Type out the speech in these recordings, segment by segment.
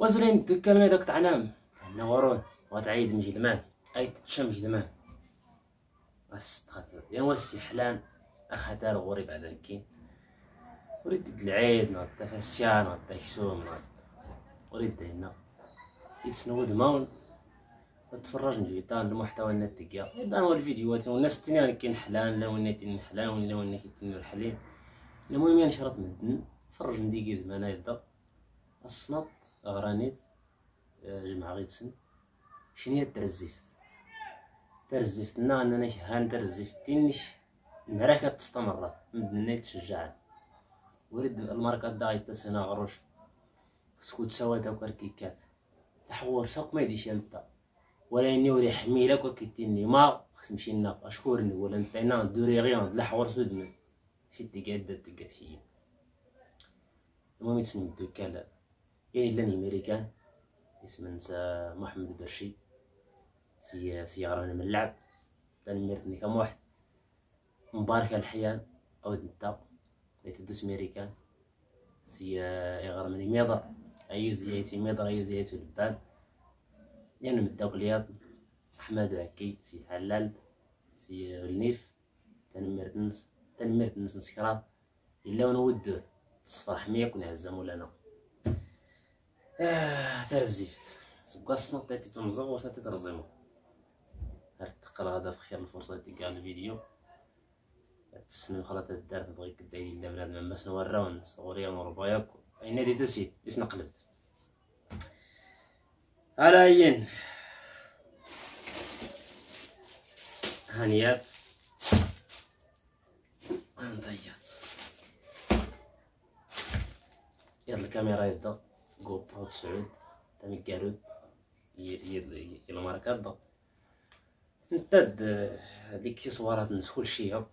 وزرين تكلمي داك تعلم نورون وتعيد مجلمان أي تتشم مجلمان استخدم يا وسي حلان اخذ الغريب على الكين وريد العيد ناض تفسيان ناض تكسوم ناض. وريد هنا. يتسنود ماون. تفرج نجي تان المحتوى النتيجة دان هو الفيديوهات والناس تاني كاين حلان لا وين تين حلان ولا وين كيتين الحليب المهم يعني شرط من فرج نديكي زمان يدا. الصنط غرانيت آه، جمعة غير سن شنو هي الترزفت ترزفتنا اننا هان ترزفتينش نراك تستمر مدني تشجع وريد الماركة دا يتسنا غروش. خصكو تسوى تاو كركيكات. الحوار ساق ما يديش انت ولا اني ولي حميلك وكيتيني ما خص نمشي لنا اشكرني ولا انت أنا دوري غيان. لا حوار سود من سيتي قاعدة تقاتي. المهم يتسني الدكان يعني لاني امريكان اسمه محمد برشي. سي سيارة من اللعب. تاني ميرتني كم واحد. مبارك الحيان أو نتا. تدوس ميريكان. سي يغار مني ميضر ايو زيتي ميضر ايو زيتي لبان يعني مداو قلياط أحمد عكي. سي تعلال سي النيف تنمرت نس تنمرت نس نسكرات. إلا ونود تصفر حمية كون عزام لنا آه ترزيفت سبقا الصنط تاتي تمزغ وساتي ترزيمو هاد التقرا هذا في خير الفرصة تلقى الفيديو. تسنم خلاص دارت بغيت كداير لا بلاد ما سنوراون صغوريا مرباياك أين دي دوسيت اسنا قلبت. على أين؟ هانيات. هانتيات يلا الكاميرا يبدأ. جو برو تسعود تامي كارود يلا ماركات نتاد هذيك شي صوارات نسخول شي هاك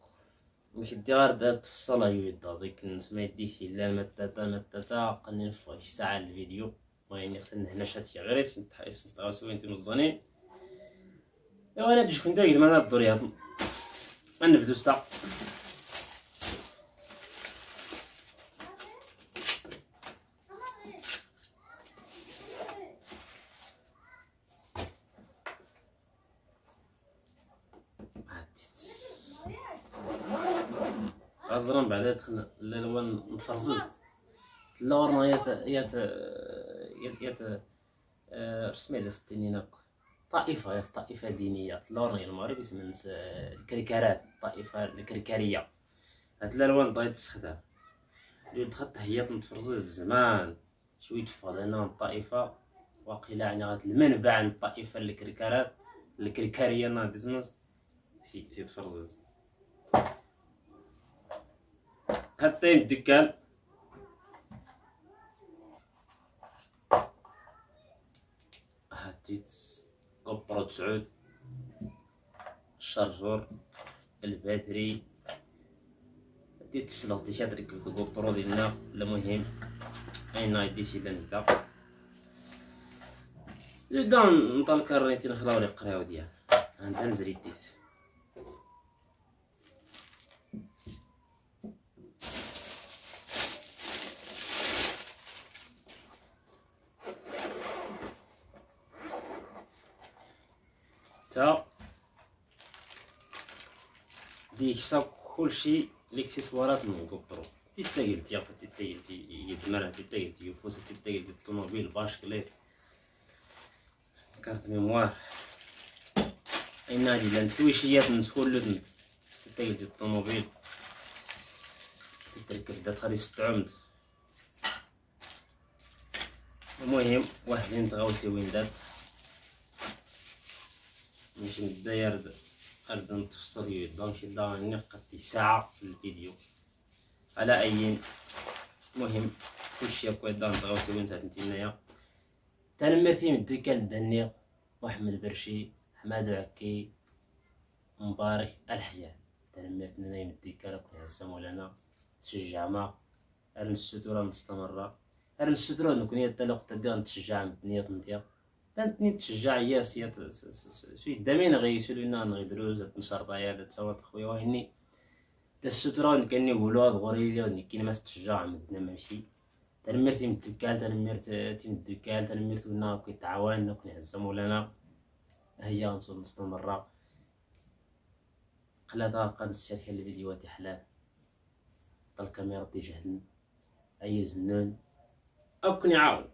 مش غير دات الصلاة يودا ديك نسمع يديك إلا متاتا متاتا نفوق شي ساعة الفيديو ما يعني خصنا هنا شاتي غير يسنت يسنت غاسو انت مزانين ايوا أنا تجي كنت داير ما الدوري غنبدو ستا الزران بعدا دخلنا الالوان مفرزز اللورنا يات يات يات رسمي على ستينين طائفة يات طائفة دينية. اللورنا المغرب اسمها الكريكارات الطائفة الكريكارية هاد الالوان ضايت تستخدم اللي دخلت هي متفرزز زمان شوية تفضل هنا الطائفة. واقيلا يعني غاد المنبع عن الطائفة الكريكارات الكريكارية ناضي تما سي حتى الدكان. هاتيت كوبرو تسعود الشارجور الباتري. هاتيت السلط دي شاد ركبت الكوبرو ديالنا المهم أين نايدي شي لانيتا زيدا نطال كارنيتي نخلاو لي قراو ديال هانتا نزري ديت. ديك سا كلشي ليكسيسوارات من كوبرو تيتايل تيافا تيتايل يدمر تيتايل تيفوس تيتايل الطوموبيل باشكليت. كارت ميموار. اي نادي لأن تويشيات من سكول لدن تيتايل الطوموبيل. تتركب دات خالي ست عمد المهم واحد تغاوسي وين دات. ماشي نداير أرد نتفصل يدا شي دا نقطي ساعة في الفيديو. على أي مهم كلشي هكا دا نتغاوسي وين تاع نتينايا تنمرتي من دوكال دنيق محمد برشي حماد عكي مبارك الحياة. تنمرت نايا من دوكال كون هسا مولانا تشجع ما. الستورة مستمرة. الستورة نكون هي التلقة ديال نتشجع من ندير تنتني تشجع ياس يا سوي دامين غيسو لنا نغيدروز تنشرطا يا تصوت خويا. وهني تسوترا كاني يقولوا غوري لي كاين ما تشجع مدنا ماشي. تنمير تيم الدكال تنمير تيم الدكال تنمير تونا كي تعاون كي نعزم مولانا. هيا نصوم نص المرة قلا داقا نستركا الفيديوهات حلال الكاميرا دي جهدن أي زنون أو كني عاود